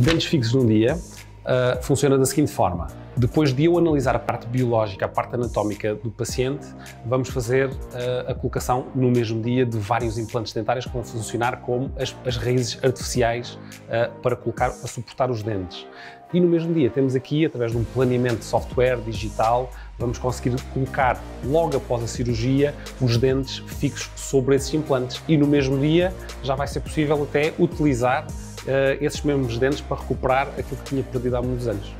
Dentes fixos num dia uh, funciona da seguinte forma. Depois de eu analisar a parte biológica, a parte anatómica do paciente, vamos fazer uh, a colocação no mesmo dia de vários implantes dentários que vão funcionar como as, as raízes artificiais uh, para colocar, para suportar os dentes. E no mesmo dia temos aqui, através de um planeamento de software digital, vamos conseguir colocar logo após a cirurgia os dentes fixos sobre esses implantes. E no mesmo dia já vai ser possível até utilizar esses mesmos dentes para recuperar aquilo que tinha perdido há muitos anos.